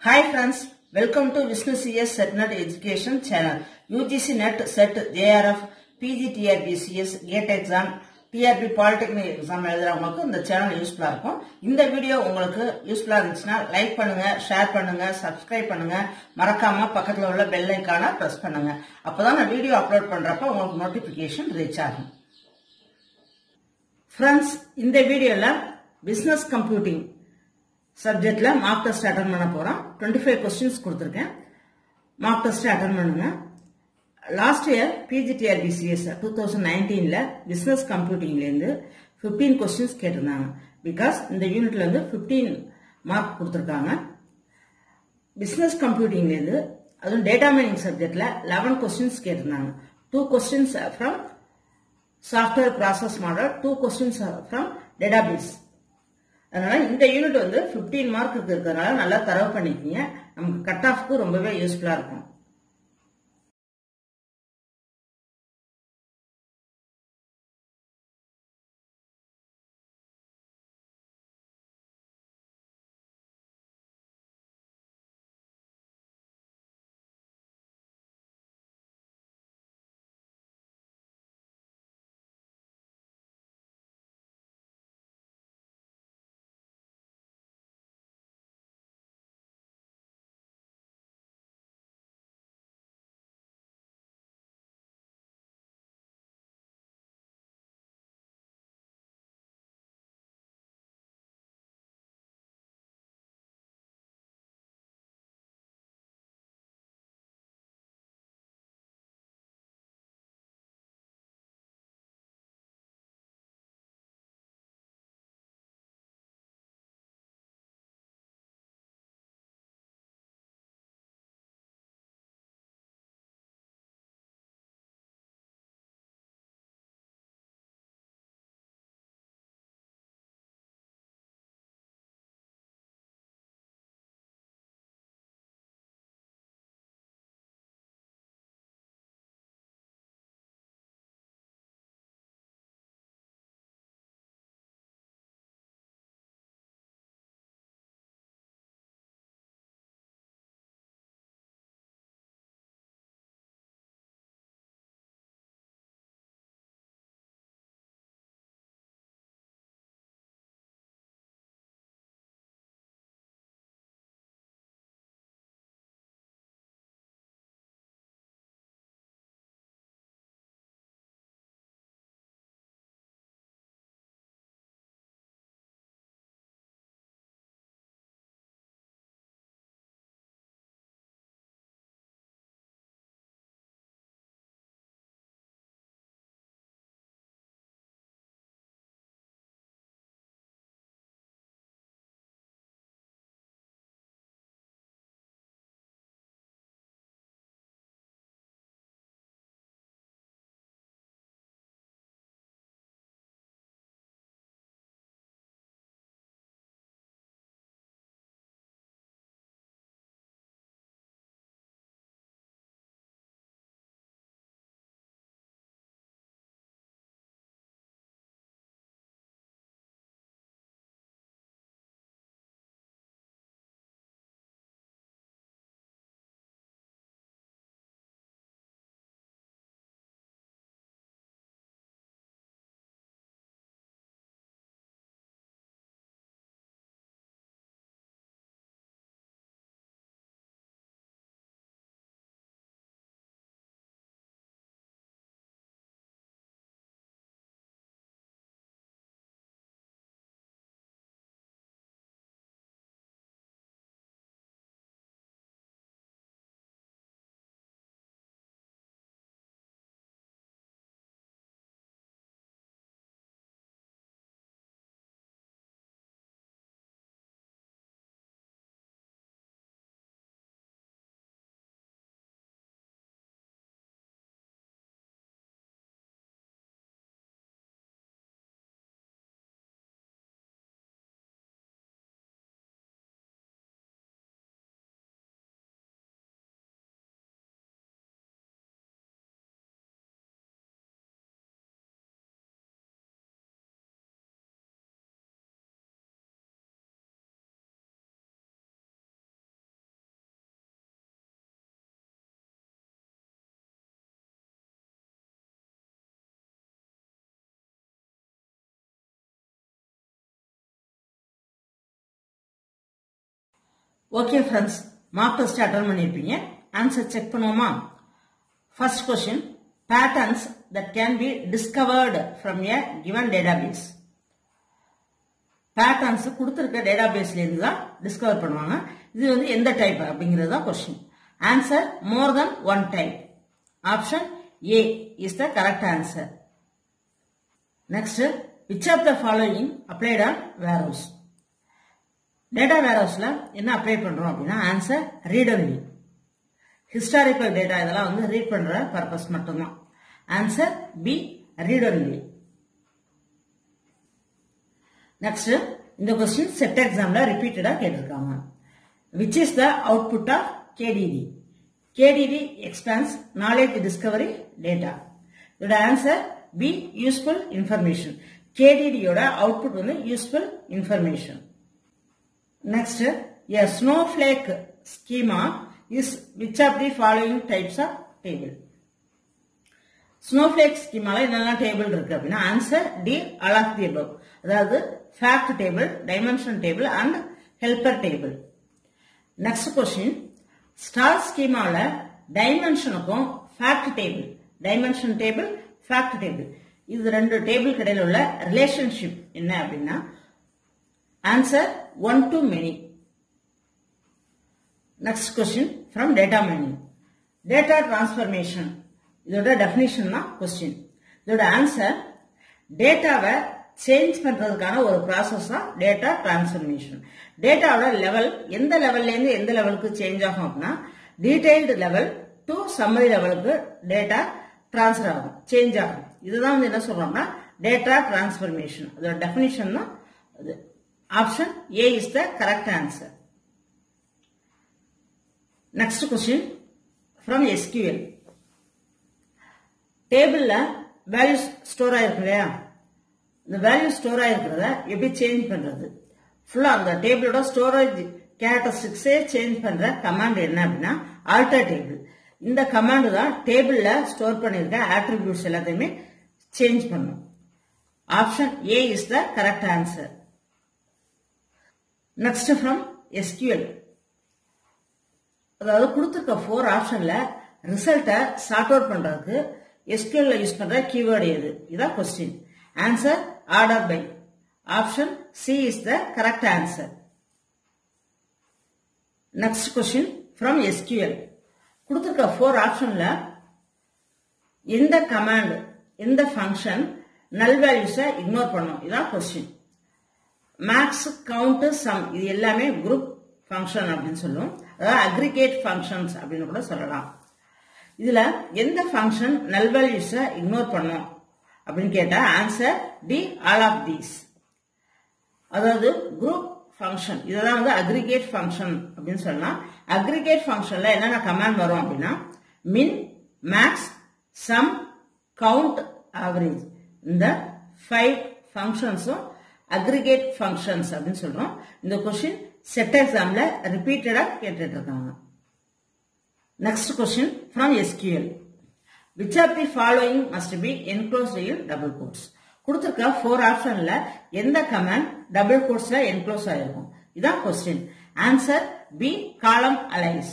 Hi friends, welcome to Vishnu CS SetNet Education channel. UGC NET SET JRF PGTRBCS GATE exam TRB polytechnic exam எழுதுறவங்களுக்கு இந்த channel யூஸ்ஃபுல்லா இருக்கும். இந்த video உங்களுக்கு யூஸ்ஃபுல்லா இருந்துச்சுன்னா லைக் பண்ணுங்க ஷேர் பண்ணுங்க சப்ஸ்கிரைப் பண்ணுங்க. மறக்காம பக்கத்துல உள்ள பெல் ஐக்கான பிரஸ் பண்ணுங்க. அப்பதான் நான் வீடியோ அப்லோட் பண்றப்ப உங்களுக்கு நோட்டிபிகேஷன் ரீச் ஆகும். ஃப்ரெண்ட்ஸ் இந்த வீடியோல பிசினஸ் கம்ப்யூட்டிங் சப்ஜெக்ட்ல மார்க் டெஸ்ட் அட்டன் பண்ண போறோம். டுவெண்ட்டி ஃபைவ் கொஸ்டின்ஸ் கொடுத்துருக்கேன் மார்க் டெஸ்ட் அட்டன் பண்ணுங்க. Last year PGTRBCS two thousand நைன்டீன்ல business கம்ப்யூட்டிங்லேருந்து ஃபிஃப்டீன் கொஸ்டின்ஸ் கேட்டிருந்தாங்க. பிகாஸ் இந்த யூனிட்ல இருந்து ஃபிஃப்டீன் மார்க் கொடுத்துருக்காங்க. பிசினஸ் கம்ப்யூட்டிங்லேருந்து அதுவும் டேட்டா மைனிங் சப்ஜெக்ட்ல லெவன் கொஸ்டின்ஸ் கேட்டிருந்தாங்க. Two questions from software process model two questions from database அதனால இந்த யூனிட் வந்து ஃபிஃப்டீன் மார்க்கு இருக்கிறதுனால நல்லா தரவு பண்ணிக்கிங்க. நமக்கு கட் ஆஃப்க்கு ரொம்பவே யூஸ்ஃபுல்லாக இருக்கும். Okay friends mark test attend பண்ணியிருப்பீங்க ஆன்சர் செக் பண்ணுவோமா? First question patterns that can be discovered from a given database patterns கொடுத்துருக்க டேட்டாபேஸ்ல இருந்து தான் டிஸ்கவர் பண்ணுவாங்க. இது வந்து எந்த டைப் அப்படிங்கிறது தான் question answer more then one type option A is the correct answer next which of the following applied on warehouse data வேர்ஹவுஸில் என்ன அப்ளை பண்ணுறோம் அப்படின்னா answer read only historical data இதெல்லாம் வந்து ரீட் பண்ணுற பர்பஸ் மட்டும்தான். Answer B read only next இந்த question set எக்ஸாம்ல ரிப்பீட்டடா கேட்டிருக்காங்க. Which is the output of KDD KDD expands knowledge discovery data இதோட ஆன்சர் பி யூஸ்ஃபுல் இன்ஃபர்மேஷன் கேடிடியோட அவுட்புட் வந்து useful information Next, a snowflake schema is which of the following types of table? Snowflake ஸ்கீமால என்னென்ன table இருக்கு அப்படின்னா answer D all of the above அதாவது fact table dimension table and helper table next question star ஸ்கீமால டைமென்ஷனுக்கும் fact table dimension table fact table இது ரெண்டு table இடையில உள்ள relationship என்ன அப்படின்னா answer one to many next question from data many data transformation இதோட definition தான் question இதோட answer டேட்டாவை சேஞ்ச் பண்றதுக்கான ஒரு ப்ராசஸ் தான் டேட்டா டிரான்ஸ்ஃபர்மேஷன் டேட்டாவோட லெவல் எந்த லெவல்லேருந்து எந்த லெவலுக்கு சேஞ்ச் ஆகும் அப்படின்னா டீடைல்டு லெவல் டு சம்மரி லெவலுக்கு டேட்டா டிரான்ஸ்ஃபர் ஆகும் சேஞ்ச் ஆகும். இதுதான் வந்து என்ன சொல்றோம்னா டேட்டா டிரான்ஸ்ஃபர்மேஷன் அதோட டெஃபினிஷன் தான் அது option A is the correct answer Next question from SQL. டேபிளில் வேல்யூ ஸ்டோர் ஆயிருக்கு இல்லையா இந்த வேல்யூ ஸ்டோர் ஆயிருக்கிறத எப்படி சேஞ்ச் பண்ணுறது ஃபுல்லாக அந்த டேபிளோட ஸ்டோரேஜ் கேரக்டரிஸ்டிக்ஸே சேஞ்ச் பண்ணுற கமாண்ட் என்ன அப்படின்னா ஆல்டர் டேபிள் இந்த கமாண்டு தான் டேபிளில் ஸ்டோர் பண்ணியிருக்க ஆட்ரிபியூட்ஸ் எல்லாத்தையுமே சேஞ்ச் பண்ணும். Option A is the correct answer next from SQL அதாவது கொடுத்துருக்க ஃபோர் ஆப்ஷன்ல ரிசல்ட்டை சார்ட் அவுட் பண்றதுக்கு எஸ்கியூஎல்ல யூஸ் பண்ற கீவேர்டு எது? இதான் question answer order by option C is the correct answer next question from SQL கொடுத்துருக்க ஃபோர் ஆப்ஷன்ல எந்த கமாண்ட் எந்த ஃபங்க்ஷன் நல் வேல்யூஸை இக்னோர் பண்ணும் இதான் கொஸ்டின் மேக்ஸ் கவுண்ட் சம் இது எல்லாமே குரூப் ஃபங்க்ஷன் அப்படின்னு சொல்லுவோம் அதாவது அக்ரிகேட் ஃபங்க்ஷன்ஸ் அப்படின்னு கூட சொல்லலாம். இதுல எந்த ஃபங்க்ஷன் நல் இக்னோர் பண்ணும்? அப்படின்னு கேட்டா answer D all of these அதாவது குரூப் ஃபங்க்ஷன் இதெல்லாம் வந்து அக்ரிகேட் ஃபங்க்ஷன் அப்படின்னு சொல்லலாம். அக்ரிகேட் ஃபங்க்ஷன்ல என்னென்ன கமாண்ட் வரும் அப்படின்னா min max sum count average இந்த ஃபைவ் ஃபங்க்ஷன்ஸும் அக்ரிகேட் ஃபங்க்ஷன்ஸ் அப்படின்னு சொல்றோம். இந்த கொஸ்டின் செட் எக்ஸாம்ல ரிப்பீட்டடா கேட்டுட்டு இருக்காங்க next question from SQL which are the following must be enclosed in double quotes கொடுத்துருக்க ஃபோர் ஆப்ஷன்ல எந்த கமெண்ட் டபுள் கோட்ஸ்ல என்க்ளோஸ் ஆயிருக்கும்? இதான் question answer B column alias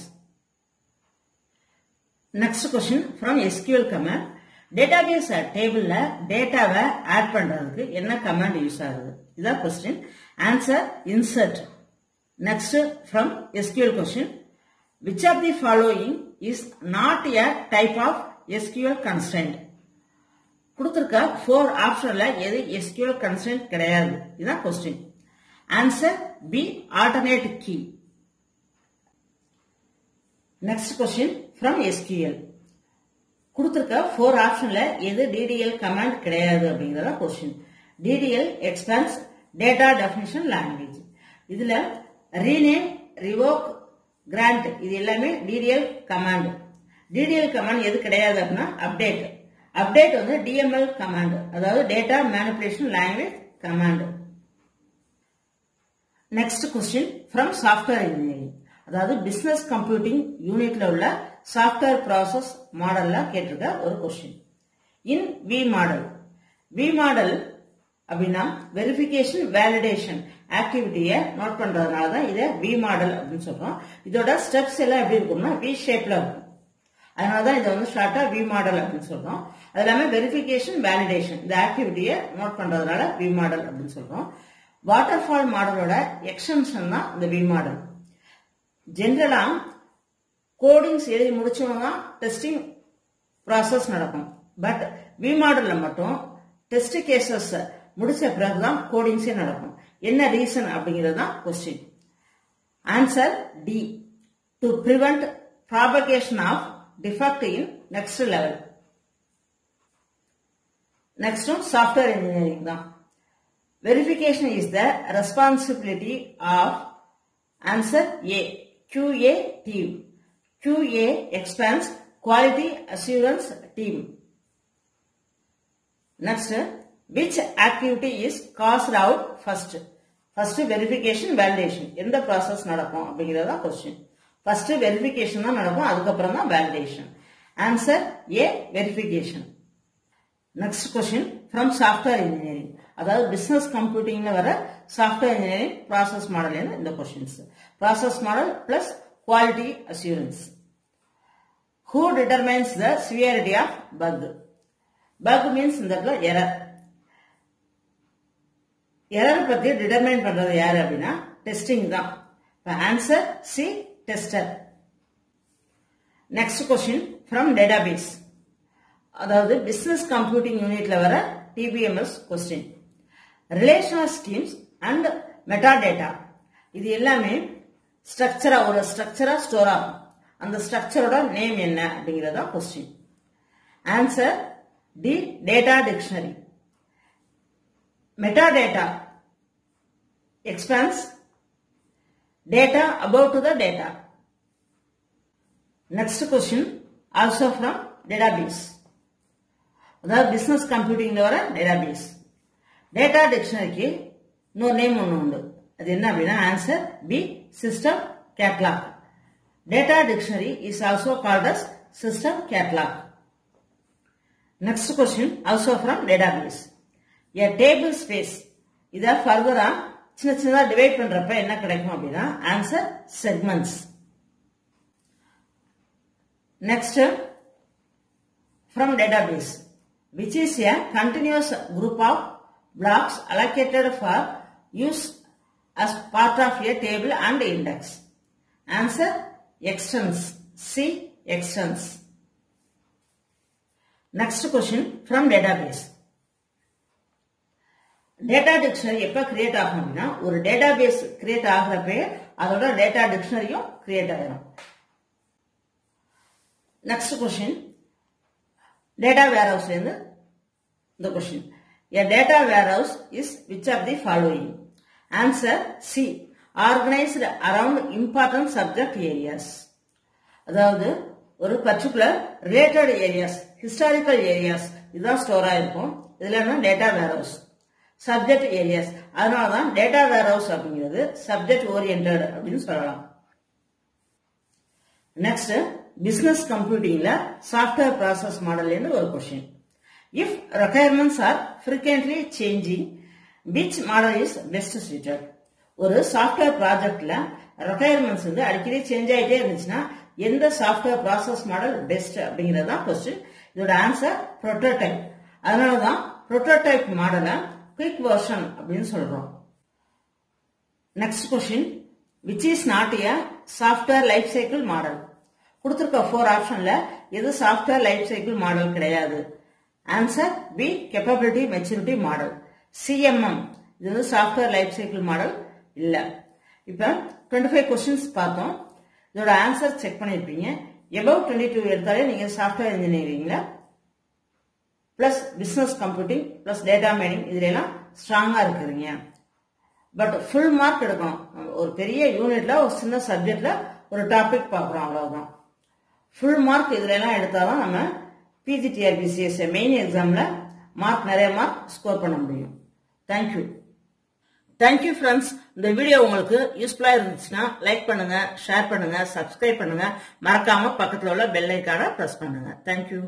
next question from SQL comment database டேபிள்ல டேட்டாவை ஆட் பண்றதுக்கு என்ன கமாண்ட் யூஸ் ஆகுது? இதான் question answer insert next from SQL question which of the following is not a type of SQL constant கொடுத்துருக்க four ஆப்ஷன்ல எது SQL constant கிடையாது? இதான் question answer B alternate key next question from SQL கொடுத்துருக்க four ஆப்ஷன்ல எது DDL command கிடையாது அப்படிங்கிறத question DDL expands data definition language இதுல ரீநேம் ரிவோக் கிராண்ட் இது எல்லாமே டிடிஎல் கமாண்ட் டிடிஎல் கமாண்ட் எது கிடையாது அப்படின்னா அப்டேட் அப்டேட் வந்து டிஎம்எல் கமாண்ட் அதாவது data manipulation language command next question from software engineering அதாவது பிசினஸ் கம்ப்யூட்டிங் யூனிட்ல உள்ள சாஃப்ட்வேர் ப்ராசஸ் மாடல்ல கேட்டிருக்க ஒரு question in V model V model அப்படின்னா வெரிஃபிகேஷன் வேலிடேஷன் ஆக்டிவிட்டியை நோட் பண்றதுனால தான் இதை வி மாடல் அப்படின்னு சொல்றோம். இதோட ஸ்டெப்ஸ் எல்லாம் எப்படி இருக்கும்னா வி ஷேப்ல இருக்கும். அதனால தான் இதை வந்து ஷார்ட்டா வி மாடல் அப்படின்னு சொல்றோம். அது எல்லாமே வெரிஃபிகேஷன் வேலிடேஷன் இந்த ஆக்டிவிட்டியை நோட் பண்றதுனால வி மாடல் அப்படின்னு சொல்றோம். வாட்டர் ஃபால் மாடலோட எக்ஸ்டென்ஷன் தான் இந்த வி மாடல் ஜென்ரலா கோடிங்ஸ் எழுதி முடிச்சவங்க தான் டெஸ்டிங் ப்ராசஸ் நடக்கும் பட் வி மாடல்ல மட்டும் டெஸ்ட் கேசஸ் முடிச்ச பிறகுதான் கோடிங்ஸே நடக்கும். என்ன ரீசன் அப்படிங்கிறது தான் question answer D to prevent propagation of defect in next level நெக்ஸ்டும் software engineering தான். Verification is the responsibility of answer A QA team. QA expands quality assurance team. Next, which activity is caused out first? First verification validation. எந்த process நடக்கும் அப்படிங்கிறது தான் question first verification தான் நடக்கும் அதுக்கப்புறம் தான் validation answer A verification next question from software engineering அதாவது business கம்ப்யூட்டிங்ல வர சாஃப்ட்வேர் இன்ஜினியரிங் ப்ராசஸ் மாடல் இந்த questions process model plus quality assurance who determines the severity of bug bug means இந்த இடத்துல எரர் எரர் பத்தி டிட்டர்மைன் பண்றது யாரு அப்படின்னா டெஸ்டிங் தான். Answer C tester next question from database அதாவது பிசினஸ் கம்ப்யூட்டிங் யூனிட்ல வர DBMS question relational schemas and metadata இது எல்லாமே ஸ்ட்ரக்சரா ஒரு ஸ்ட்ரக்சரா ஸ்டோர் ஆகும். அந்த ஸ்ட்ரக்சரோட நேம் என்ன அப்படிங்கறதா question answer D data dictionary metadata expands data about to the data next question also from database அதாவது பிசினஸ் கம்ப்யூட்டிங்ல வர டேட்டாபேஸ் டேட்டா டிக்ஷனரிக்கு இன்னொரு நேம் ஒன்று உண்டு அது என்ன அப்படின்னா answer B system catalog data dictionary is also called as system catalog next question also from database a table space இதை ஃபர்தரா சின்ன சின்னதா டிவைட் பண்றப்ப என்ன கிடைக்கும் அப்படின்னா answer segments next from database. Which is a continuous group of blocks allocated for use as part of a table and index. Answer extends. C extends. Next question from database. Data dictionary எப்ப create ஆகும் அப்படின்னா ஒரு database create ஆகிறப்பே அதோட data டிக்ஷனரியும் create ஆகிடும் next question data வேர்ஹவுஸ்ல இருந்து இந்த question a data warehouse is which of the following answer C organised around important subject areas அதாவது ஒரு particular related areas historical areas இதுதான் ஸ்டோர் ஆயிருக்கும் இதுல என்ன? டேட்டா வேர்ஹவுஸ் சப்ஜெக்ட் ஏரியாஸ் அதனால தான் டேட்டா வேர்ஹவுஸ் அப்படிங்கிறது சப்ஜெக்ட் ஓரியன்ட் அப்படின்னு சொல்லலாம். நெக்ஸ்ட் பிசினஸ் கம்ப்யூட்டிங்ல சாஃப்ட்வேர் ப்ராசஸ் மாடல் ஒரு question if requirements are frequently changing which model is best suited ஒரு சாஃப்ட்வேர் ப்ராஜெக்ட்ல ரெக்குயர்மெண்ட்ஸ் வந்து அடிக்கடி சேஞ்ச் ஆகிட்டே இருந்துச்சுன்னா எந்த சாஃப்ட்வேர் ப்ராசஸ் மாடல் பெஸ்ட் அப்படிங்கிறது தான் கொஸ்டின் இதோட ஆன்சர் ப்ரோட்டோடைப் அதனால தான் ப்ரோட்டோடைப் மாடலை குயிக் வெர்ஷன் அப்படின்னு சொல்றோம். Next question which is not a software life cycle model கொடுத்துருக்க ஃபோர் ஆப்ஷன்ல எது சாஃப்ட்வேர் லைஃப் சைக்கிள் மாடல் கிடையாது. Answer B capability maturity model CMM இது வந்து சாஃப்ட்வேர் லைஃப் சைக்கிள் மாடல் இல்ல. இப்ப டுவெண்ட்டி ஃபைவ் கொஸ்டின்ஸ் பார்த்தோம். இதோட ஆன்சர் செக் பண்ணிருப்பீங்க. எபவ் டுவெண்ட்டி டூ எடுத்தாலே நீங்க software இன்ஜினியரிங்ல plus business computing plus data mining இதுலாம் ஸ்ட்ராங்காக ஸ்ட்ராங்கா இருக்கிறீங்க. பட் ஃபுல் மார்க் எடுக்கணும். ஒரு பெரிய யூனிட்ல ஒரு சின்ன சப்ஜெக்ட்ல ஒரு டாபிக் பார்க்குறோம் அவ்வளவுதான். ஃபுல் மார்க் இதுல எல்லாம் எடுத்தாதான் நம்ம பிஜிடிஆர்பிசிஎஸ் மெயின் எக்ஸாம்ல மார்க் நிறைய மார்க் ஸ்கோர் பண்ண முடியும். Thank you thank you friends இந்த வீடியோ உங்களுக்கு யூஸ்ஃபுல்லாக இருந்துச்சுன்னா லைக் பண்ணுங்க ஷேர் பண்ணுங்க சப்ஸ்கிரைப் பண்ணுங்க. மறக்காம பக்கத்தில் உள்ள பெல் ஐக்கான ப்ரெஸ் பண்ணுங்க. தேங்க்யூ